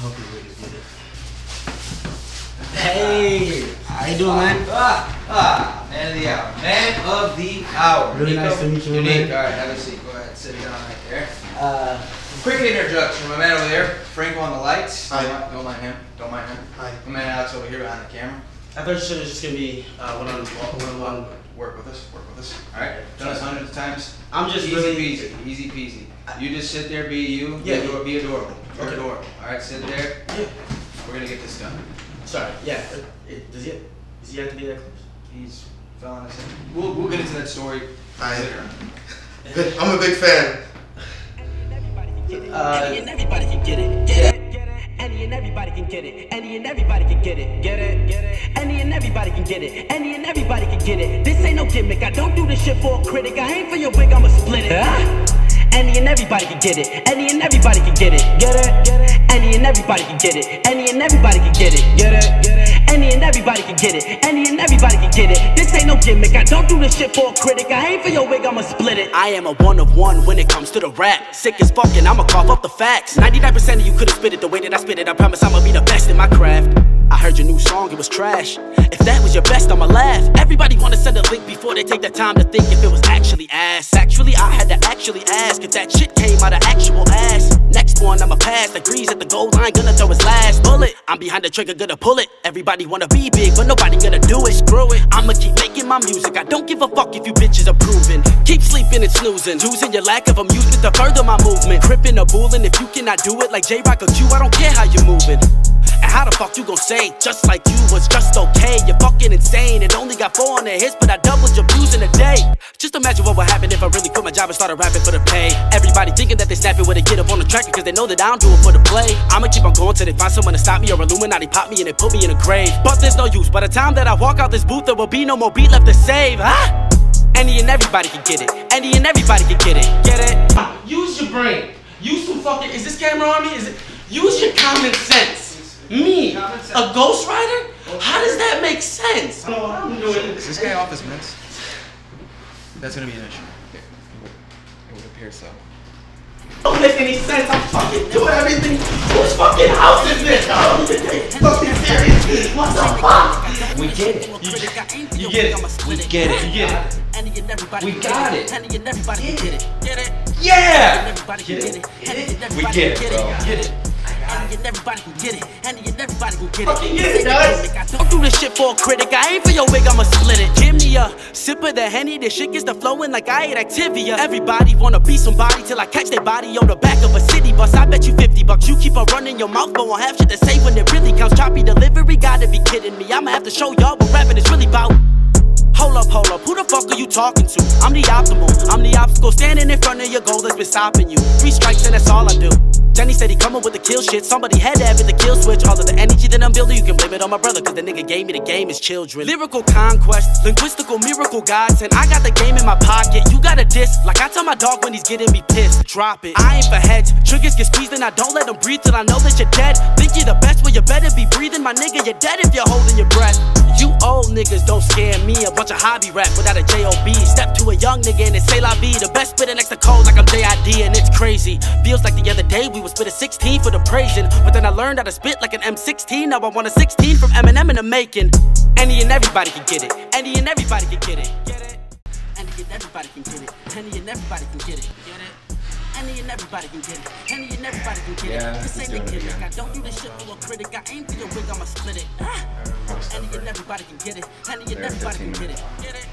hope you really get it. Hey, how you doing, man? Ah, ah, man of the hour. Man of the hour. Really nice to meet you, Uneek. man. All right, have a seat. Go ahead, sit down right there. Uh, Quick introduction. My man over there, Franco on the lights. Hi. Don't, mind- don't mind him. Don't mind him. Hi. My man Alex over here behind the camera. I thought you said it was just gonna be uh, one on one on one. Work with us. Work with us. All right. Done this hundreds of times. I'm just easy really- peasy. Easy peasy. You just sit there, be you. Yeah. Be, ador- be adorable. You're Okay. adorable. All right, sit there. Yeah. We're gonna get this done. Sorry. Yeah. It, it, does he? Does he have to be that close? He's fell on his head. We'll, we'll get into that story Hi. later. I'm a big fan. Uh, Any and everybody can get it. Get it. Get it. Any and everybody can get it. Any and everybody can get it. Get it. Any and everybody can get it. Any and everybody can get it. This ain't no gimmick. I don't do this shit for a critic. I ain't for your wig. I'ma split it. Ah. Any and everybody can get it. Any and everybody can get it. Get it. Get it. Any and everybody can get it. Any and everybody can get it. Get it. Get it. Any and everybody can get it. Any and everybody can get it. This ain't no gimmick. I don't do this shit for a critic. I ain't for your wig. I'ma split it. I am a one of one when it comes to the rap. Sick as fucking. I'ma cough up the facts. 99% of you could've spit it the way that I spit it. I promise I'ma be the best in my craft. I heard your new song, it was trash. If that was your best, I'ma laugh. Everybody wanna send a link before they take the time to think if it was actually ass. Actually, I had to actually ask if that shit came out of actual I'ma pass. Agrees at the goal line, gonna throw his last bullet. I'm behind the trigger, gonna pull it. Everybody wanna be big, but nobody gonna do it. Screw it. I'ma keep making my music. I don't give a fuck if you bitches approving. Keep sleeping and snoozing. Using your lack of amusement to further my movement. Crippin' or bullin'. If you cannot do it like Jay Rock or Q, I don't care how you're moving. And how the fuck you gon' say just like you was just okay? You're fucking insane. It only got 400 hits, but I doubled your views in a day. Just imagine what would happen if I really quit my job and started rapping for the pay. Everybody thinking that they snapping when they get up on the track because they know that I don't do it for the play. I'ma keep on going till they find someone to stop me or Illuminati pop me and they put me in a grave. But there's no use. By the time that I walk out this booth, there will be no more beat left to save. Huh? Any and everybody can get it. Any and everybody can get it. Get it? use your brain. Use some fucking. Is this camera on me? Is it? Use your common sense. Me, Common sense. a ghostwriter? How does that make sense? I don't know what I'm doing. Is this guy off his meds? That's gonna be an issue. It would, it would appear so. don't make any sense. I'm fucking doing everything. Whose fucking house is this? I don't even take fucking serious. What the fuck? We get it. You, get it. We get it. You get it. We got it. Any and everybody can get it. Get it. Yeah. Everybody can Get get it. it. Any and We get it, bro. Get Get it. Any and everybody can get it. Any and everybody can get it. Fucking get it, guys. a gimmick. I don't do this shit for a critic. I ain't for your wig. I'ma split it. Give me a sip of the henny. This shit gets to flowing like I ate Activia. Everybody wanna be somebody till I catch their body on the back of a city bus. I bet you 50 bucks. You keep on running your mouth, but won't have shit to say when it really counts. Choppy delivery. Gotta be kidding me. I'ma have to show y'all what rapping is really about. Hold up, hold up, who the fuck are you talking to? I'm the optimal, I'm the obstacle standing in front of your goal that's been stopping you. Three strikes and that's all I do. Jenny said he coming with the kill shit. Somebody had to have it, the kill switch. All of the energy that I'm building, you can blame it on my brother, cause the nigga gave me the game as children. Lyrical conquest, linguistical miracle gods, and I got the game in my pocket. You got a diss, like I tell my dog when he's getting me pissed. Drop it. I ain't for heads, triggers get squeezed and I don't let them breathe till I know that you're dead. Think you're the best, well you better be breathing, my nigga. You're dead if you're holding your breath. You old niggas don't scare me. A bunch of hobby rap without a J.O.B. Step to a young nigga and it's say la vie. The best spitter next to Cole like I'm J.I.D. and it's crazy. Feels like the other day we was spit a 16 for the praising. But then I learned how to spit like an M16. Now I want a 16 from Eminem in the making. Any and everybody can get it. Any and everybody can get it. Get it? Any and everybody can get it. Any and everybody can get it. Get it? Any and everybody can get it. Any and everybody can get Yeah, it. This ain't a gimmick. I don't do this shit for a critic. I ain't for your wig. I'ma split it. Ah. Any and everybody can get it. Any and everybody can get it. Get it?